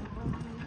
あ!